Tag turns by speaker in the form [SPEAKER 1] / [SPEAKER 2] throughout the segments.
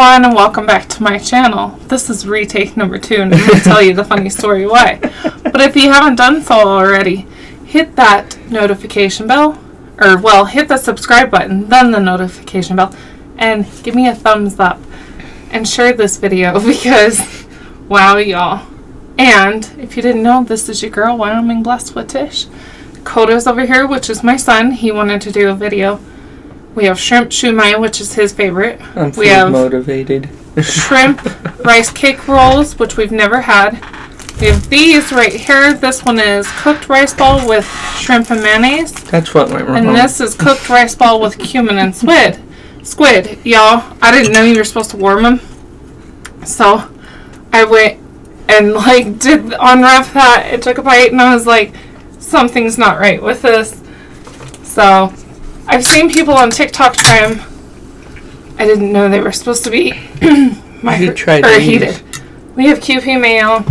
[SPEAKER 1] everyone, and welcome back to my channel. This is retake number two, and I'm going to tell you the funny story why. But if you haven't done so already, hit that notification bell, or well, hit the subscribe button, then the notification bell, and give me a thumbs up, and share this video because, wow, y'all. And if you didn't know, this is your girl, Wyoming Blessed with Tish. Coda's over here, which is my son. He wanted to do a video. We have shrimp shumai, which is his favorite.
[SPEAKER 2] I'm
[SPEAKER 1] We have-
[SPEAKER 2] motivated.
[SPEAKER 1] shrimp rice cake rolls, which we've never had. We have these right here. This one is cooked rice ball with shrimp and mayonnaise.
[SPEAKER 2] That's what went wrong.
[SPEAKER 1] And this is cooked rice ball with cumin and squid. Squid, y'all. I didn't know you were supposed to warm them. So I went and like did unwrap that. It took a bite and I was like, something's not right with this. So I've seen people on TikTok try them. I didn't know they were supposed to be
[SPEAKER 2] tried
[SPEAKER 1] or
[SPEAKER 2] these.
[SPEAKER 1] heated. We have Kewpie mayo,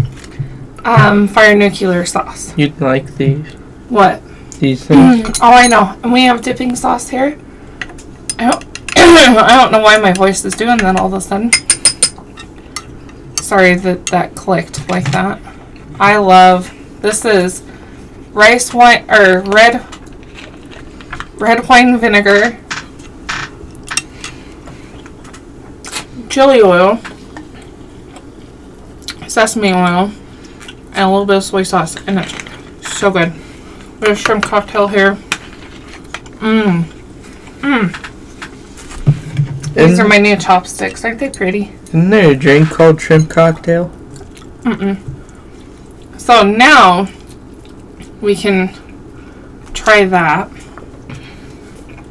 [SPEAKER 1] um, fire nuclear sauce.
[SPEAKER 2] You'd like these
[SPEAKER 1] What?
[SPEAKER 2] these things.
[SPEAKER 1] Mm, oh, I know. And we have dipping sauce here. I don't, I don't know why my voice is doing that all of a sudden. Sorry that that clicked like that. I love this is rice wine or red red wine vinegar, chili oil, sesame oil, and a little bit of soy sauce, and it's so good. There's shrimp cocktail here. Mmm. Mmm. These are my new chopsticks. Aren't they pretty?
[SPEAKER 2] isn't there a drink called shrimp cocktail?
[SPEAKER 1] Mm-mm. So now we can try that.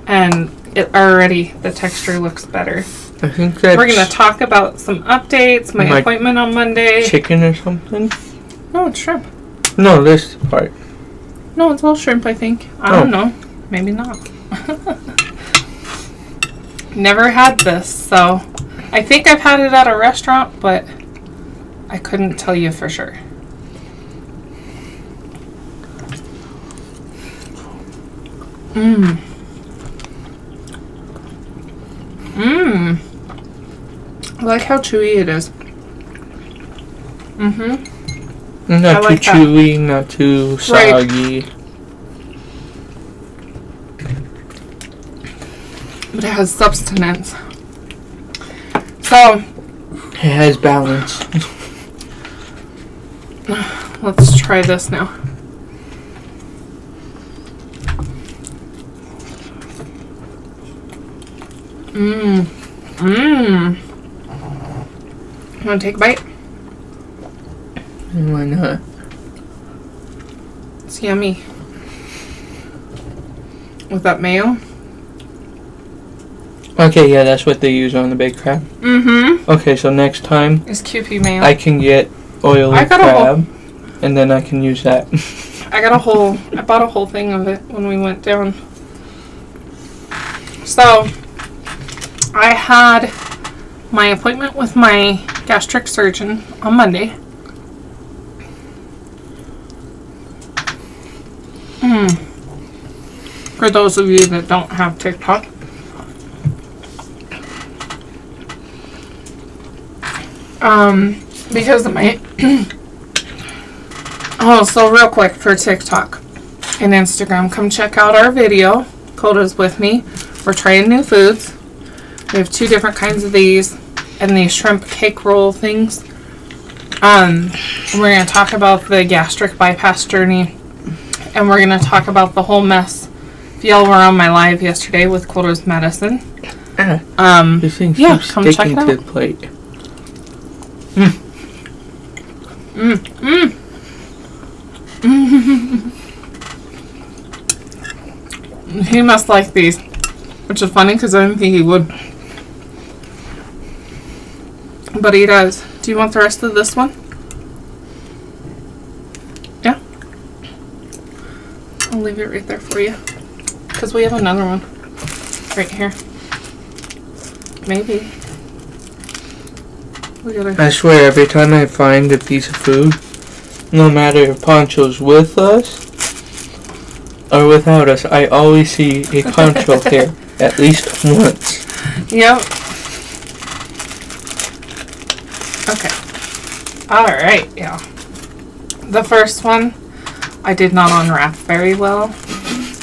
[SPEAKER 1] And it already, the texture looks better.
[SPEAKER 2] I think that's
[SPEAKER 1] We're going to talk about some updates, my,
[SPEAKER 2] My
[SPEAKER 1] appointment on Monday.
[SPEAKER 2] chicken or something.
[SPEAKER 1] No, it's shrimp.
[SPEAKER 2] No, this part.
[SPEAKER 1] No, it's all shrimp, I think. I
[SPEAKER 2] Oh.
[SPEAKER 1] don't know. Maybe not. Never had this, so I think I've had it at a restaurant, but I couldn't tell you for sure. Mmm. Mmm. I like how chewy it is. Mm-hmm.
[SPEAKER 2] Not
[SPEAKER 1] I
[SPEAKER 2] too
[SPEAKER 1] like that.
[SPEAKER 2] chewy, not too soggy.
[SPEAKER 1] Right.
[SPEAKER 2] soggy.
[SPEAKER 1] But it has substance. So,
[SPEAKER 2] It has balance.
[SPEAKER 1] Let's try this now. Mmm. Mmm. Want to take a bite?
[SPEAKER 2] Why not?
[SPEAKER 1] It's yummy. With that mayo?
[SPEAKER 2] Okay, yeah, that's what they use on the big crab.
[SPEAKER 1] Mm-hmm.
[SPEAKER 2] Okay, so next time
[SPEAKER 1] It's Kewpie mayo.
[SPEAKER 2] I can get oily
[SPEAKER 1] I got a whole-
[SPEAKER 2] crab, and then I can use that.
[SPEAKER 1] I got a whole, I bought a whole thing of it when we went down. So, I had my appointment with my gastric surgeon on Monday. Hmm. For those of you that don't have TikTok. Um, because of my Oh, so real quick for TikTok and Instagram, come check out our video. Coda's with me. We're trying new foods. We have two different kinds of these and these shrimp cake roll things. Um, we're going to talk about the gastric bypass journey and we're going to talk about the whole mess. If y'all were on my live yesterday with Quilter's medicine.
[SPEAKER 2] Ah,
[SPEAKER 1] Um,
[SPEAKER 2] this thing
[SPEAKER 1] Yeah,
[SPEAKER 2] keeps
[SPEAKER 1] come check
[SPEAKER 2] sticking
[SPEAKER 1] it
[SPEAKER 2] to
[SPEAKER 1] out.
[SPEAKER 2] the plate.
[SPEAKER 1] Mm, mm. he must like these, which is funny because I didn't think he would. But he does. Do you want the rest of this one? Yeah. I'll leave it right there for you. Because we have another one right here. Maybe.
[SPEAKER 2] I swear, every time I find a piece of food, no matter if Poncho's with us or without us, I always see a Poncho here at least once.
[SPEAKER 1] Yep. Okay. All right. Yeah. The first one, I did not unwrap very well.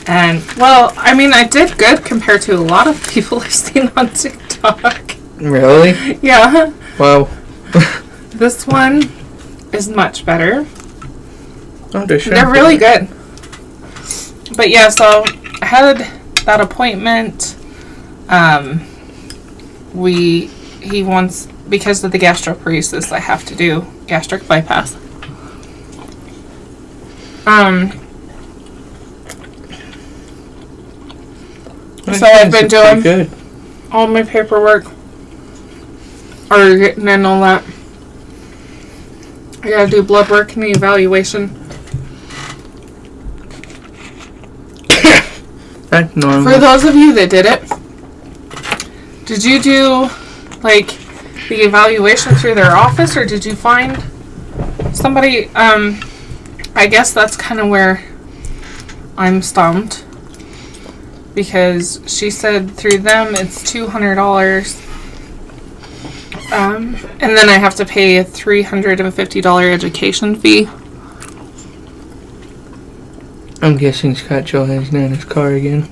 [SPEAKER 1] And, well, I mean, I did good compared to a lot of people I've seen on TikTok.
[SPEAKER 2] Really?
[SPEAKER 1] Yeah.
[SPEAKER 2] Wow.
[SPEAKER 1] This one is much better.
[SPEAKER 2] Oh, they're,
[SPEAKER 1] They're really good. But yeah, so I had that appointment. Um, we he wants because of the gastroparesis, I have to do gastric bypass. Um, so I've been doing
[SPEAKER 2] good.
[SPEAKER 1] all my paperwork or getting in all that. I gotta do blood work and the evaluation.
[SPEAKER 2] That's normal.
[SPEAKER 1] For those of you that did it, did you do like the evaluation through their office or did you find somebody um I guess that's kind of where I'm stumped because she said through them it's $200 um and then I have to pay a $350 education fee.
[SPEAKER 2] I'm guessing Scott Johan's in his car again.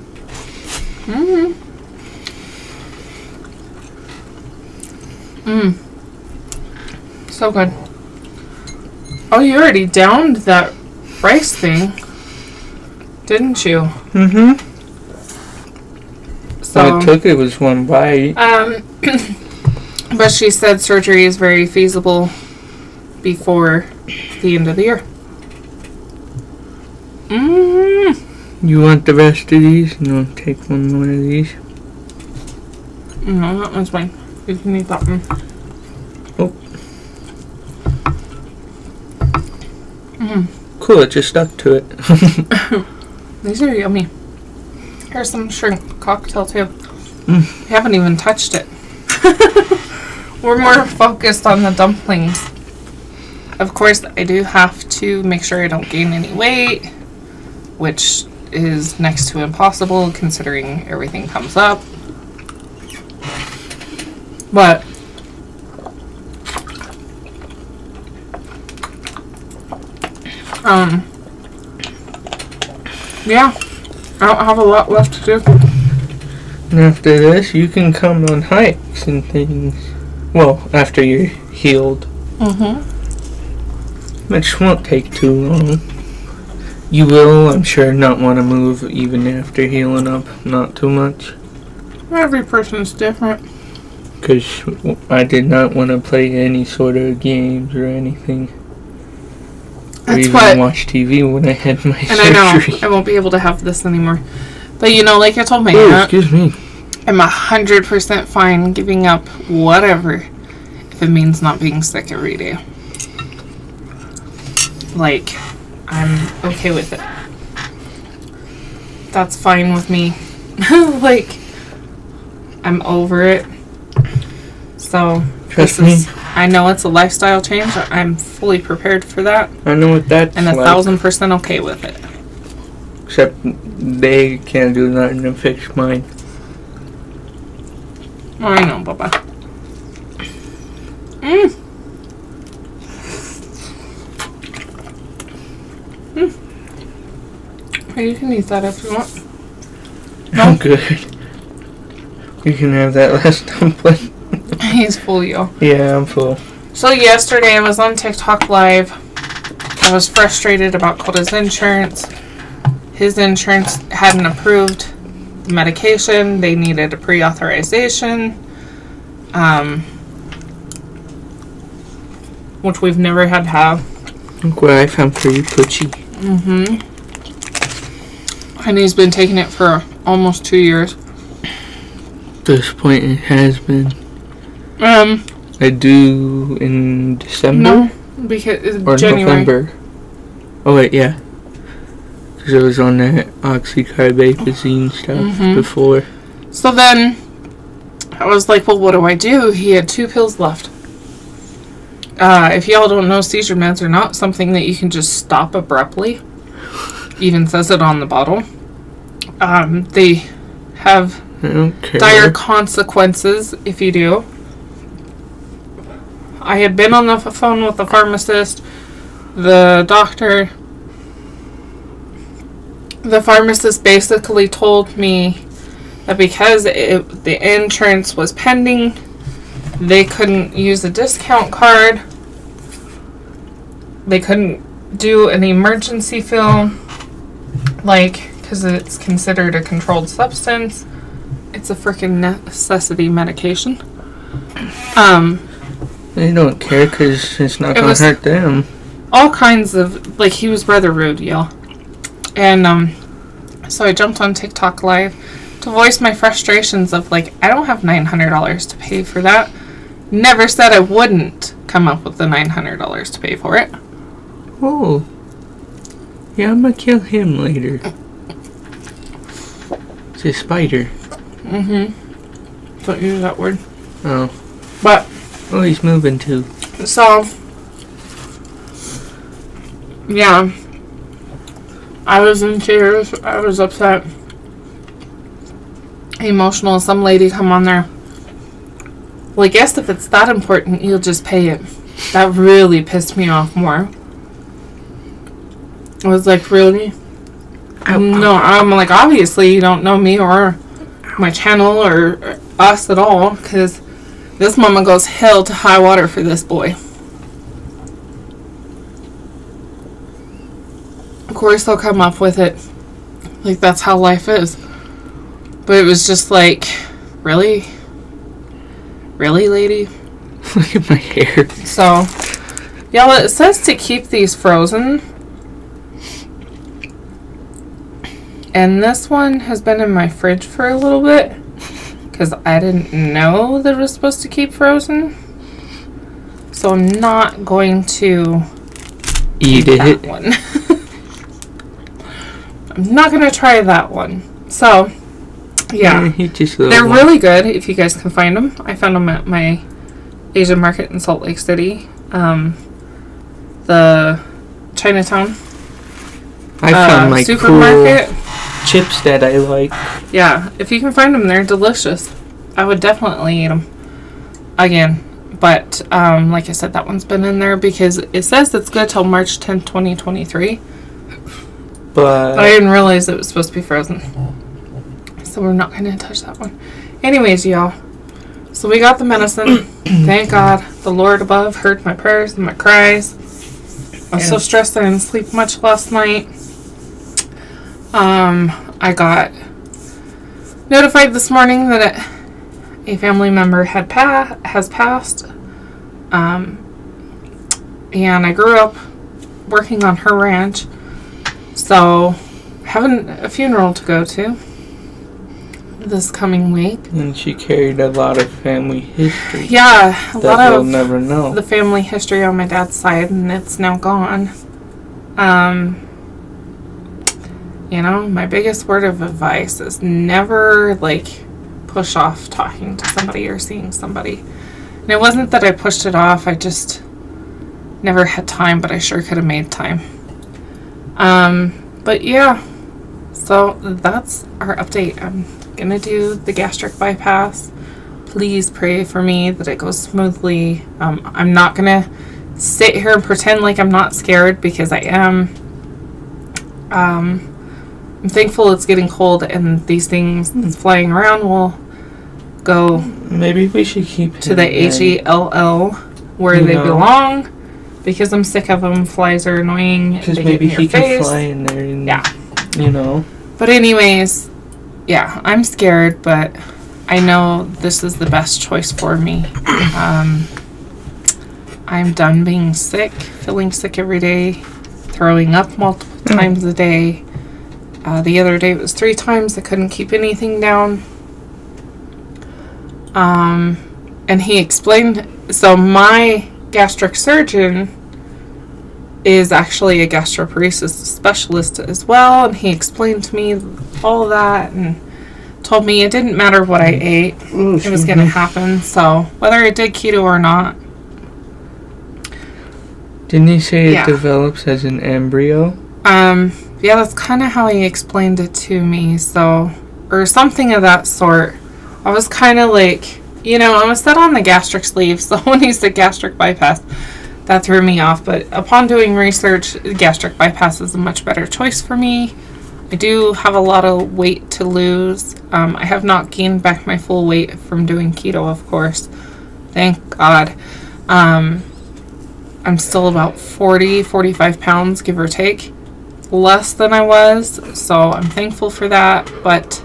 [SPEAKER 1] Mm. Mm. So good. Oh, you already downed that rice thing, didn't you?
[SPEAKER 2] Mm-hmm.
[SPEAKER 1] So,
[SPEAKER 2] All it took it was one bite.
[SPEAKER 1] um, but she said surgery is very feasible before the end of the year. Mm.
[SPEAKER 2] You want the rest of these? No, take one more of these.
[SPEAKER 1] No, that one's fine. You can eat that one.
[SPEAKER 2] Oh.
[SPEAKER 1] Mm.
[SPEAKER 2] Cool, it just stuck to it.
[SPEAKER 1] These are yummy. Here's some shrimp cocktail too.
[SPEAKER 2] Mm.
[SPEAKER 1] We haven't even touched it. We're more focused on the dumplings. Of course, I do have to make sure I don't gain any weight, which is next to impossible considering everything comes up. But um yeah, I don't have a lot left to do.
[SPEAKER 2] and after this, you can come on hikes and things. Well, after you're healed.
[SPEAKER 1] Mm-hmm.
[SPEAKER 2] Which won't take too long. You will, I'm sure, not want to move even after healing up. Not too much.
[SPEAKER 1] Every person's different.
[SPEAKER 2] Because I did not want to play any sort of games or anything. or even
[SPEAKER 1] what-
[SPEAKER 2] watch TV when I had my
[SPEAKER 1] And I know. I won't be able to have this anymore. But you know, like I told my
[SPEAKER 2] Oh,
[SPEAKER 1] aunt,
[SPEAKER 2] excuse me.
[SPEAKER 1] I'm a hundred percent fine giving up whatever if it means not being sick every day. Like, I'm okay with it. That's fine with me. like, I'm over it. So,
[SPEAKER 2] Trust me,
[SPEAKER 1] I know it's a lifestyle change. I'm fully prepared for that
[SPEAKER 2] I know what that's
[SPEAKER 1] and a
[SPEAKER 2] like.
[SPEAKER 1] thousand percent okay with it.
[SPEAKER 2] Except they can't do nothing to fix mine.
[SPEAKER 1] I know, Baba. Mm. Mm. You can eat that if you want.
[SPEAKER 2] I'm good. You can have that last dumpling.
[SPEAKER 1] He's full, yo.
[SPEAKER 2] Yeah, I'm full.
[SPEAKER 1] So yesterday I was on TikTok live. I was frustrated about Coda's insurance. His insurance hadn't approved the medication. They needed a pre-authorization. Um, which we've never had to have.
[SPEAKER 2] Look what I found for you, Poochie.
[SPEAKER 1] Mm-hmm. And he's been taking it for almost two years.
[SPEAKER 2] This point, it has been.
[SPEAKER 1] Um,
[SPEAKER 2] I do in December
[SPEAKER 1] no, because it's
[SPEAKER 2] or
[SPEAKER 1] January.
[SPEAKER 2] November. Oh wait, yeah. Because it was on that oxcarbazepine stuff
[SPEAKER 1] Mhm.
[SPEAKER 2] before.
[SPEAKER 1] So then I was like, well, what do I do? He had two pills left. Uh, if y'all don't know, seizure meds are not something that you can just stop abruptly. Even says it on the bottle. Um, they have
[SPEAKER 2] I
[SPEAKER 1] dire consequences if you do. I had been on the phone with the pharmacist, the doctor. The pharmacist basically told me that because it, the insurance was pending, they couldn't use a discount card. They couldn't do an emergency fill, like, because it's considered a controlled substance. It's a freaking necessity medication. Um,
[SPEAKER 2] They don't care because it's not
[SPEAKER 1] It
[SPEAKER 2] gonna hurt them.
[SPEAKER 1] all kinds of like he was rather rude, y'all. And um so I jumped on TikTok live to voice my frustrations of like I don't have nine hundred dollars to pay for that. Never said I wouldn't come up with the nine hundred dollars to pay for it.
[SPEAKER 2] Oh. Yeah, I'm gonna kill him later. It's a spider.
[SPEAKER 1] Mm-hmm. Don't use that word.
[SPEAKER 2] Oh.
[SPEAKER 1] But
[SPEAKER 2] Oh, he's moving too.
[SPEAKER 1] so yeah. I was in tears. I was upset. Emotional. Some lady come on there. Well, I guess if it's that important, you'll just pay it. That really pissed me off more. I was like, really?
[SPEAKER 2] Ow,
[SPEAKER 1] no, I'm like, obviously you don't know me or my channel or us at all, because this mama goes hell to high water for this boy. Of course, they'll come up with it. Like, that's how life is. But it was just like, really? Really, lady?
[SPEAKER 2] Look at my hair.
[SPEAKER 1] So, y'all, it says to keep these frozen. And this one has been in my fridge for a little bit. Because I didn't know that it was supposed to keep frozen. So I'm not going to
[SPEAKER 2] Eat
[SPEAKER 1] that
[SPEAKER 2] it.
[SPEAKER 1] one. I'm not going to try that one. So, yeah.
[SPEAKER 2] He just
[SPEAKER 1] They're
[SPEAKER 2] little
[SPEAKER 1] really good if you guys can find them. I found them at my Asian market in Salt Lake City. Um, the Chinatown
[SPEAKER 2] I
[SPEAKER 1] uh,
[SPEAKER 2] found my
[SPEAKER 1] supermarket.
[SPEAKER 2] cool chips that I like.
[SPEAKER 1] Yeah, if you can find them, they're delicious. I would definitely eat them again. But um, like I said, that one's been in there because it says it's good till March 10th, 2023.
[SPEAKER 2] But
[SPEAKER 1] But I didn't realize it was supposed to be frozen. So we're not going to touch that one. Anyways, y'all. So we got the medicine. Thank God. The Lord above heard my prayers and my cries. I was so stressed I didn't sleep much last night. Um, I got notified this morning that a family member had pa- has passed. Um, and I grew up working on her ranch. So, having a funeral to go to this coming week.
[SPEAKER 2] and she carried a lot of family history
[SPEAKER 1] Yeah, a
[SPEAKER 2] that
[SPEAKER 1] lot of
[SPEAKER 2] never know.
[SPEAKER 1] the family history on my dad's side, and it's now gone. Um, you know, my biggest word of advice is never like push off talking to somebody or seeing somebody. And it wasn't that I pushed it off, I just never had time, but I sure could have made time. Um, but yeah, so that's our update. I'm gonna do the gastric bypass please pray for me that it goes smoothly. Um, I'm not gonna sit here and pretend like I'm not scared because I am. Um, I'm thankful it's getting cold and these things that's flying around will go
[SPEAKER 2] Maybe we should keep
[SPEAKER 1] to the. H E L L where
[SPEAKER 2] You
[SPEAKER 1] they
[SPEAKER 2] know.
[SPEAKER 1] belong because I'm sick of them. Flies are annoying.
[SPEAKER 2] Because maybe he
[SPEAKER 1] your
[SPEAKER 2] can fly in there and,
[SPEAKER 1] Yeah.
[SPEAKER 2] you know.
[SPEAKER 1] But anyways, yeah, I'm scared, but I know this is the best choice for me. Um, I'm done being sick, feeling sick every day, throwing up multiple
[SPEAKER 2] Mm.
[SPEAKER 1] times a day. Uh, the other day it was three times. I couldn't keep anything down. Um, and he explained. So my gastric surgeon is actually a gastroparesis specialist as well, and he explained to me all that and told me it didn't matter what I ate, it was going to happen. So whether I did keto or not,
[SPEAKER 2] Didn't he say it develops as an embryo?
[SPEAKER 1] um, yeah, that's kind of how he explained it to me. So, or something of that sort. I was kind of like, You know, I was set on the gastric sleeve, so when he said gastric bypass, that threw me off. But upon doing research, gastric bypass is a much better choice for me. I do have a lot of weight to lose. Um, I have not gained back my full weight from doing keto, of course. Thank God. Um, I'm still about 40, 45 pounds, give or take, less than I was. So I'm thankful for that. But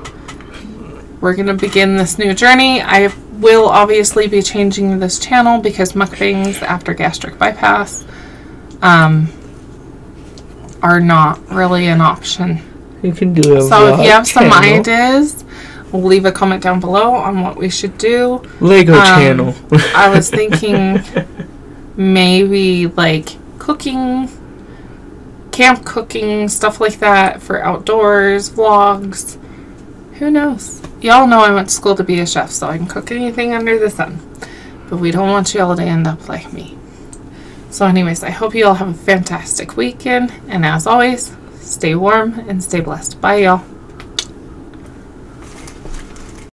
[SPEAKER 1] we're going to begin this new journey. I will obviously be changing this channel because mukbangs after gastric bypass um, are not really an option.
[SPEAKER 2] You can do a
[SPEAKER 1] So if you have some ideas, leave a comment down below on what we should do.
[SPEAKER 2] Lego
[SPEAKER 1] Um,
[SPEAKER 2] channel.
[SPEAKER 1] I was thinking maybe like cooking, camp cooking, stuff like that for outdoors, vlogs. Who knows? Y'all know I went to school to be a chef, so I can cook anything under the sun. But we don't want y'all to end up like me. So, anyways, I hope you all have a fantastic weekend. And as always, stay warm and stay blessed. Bye, y'all.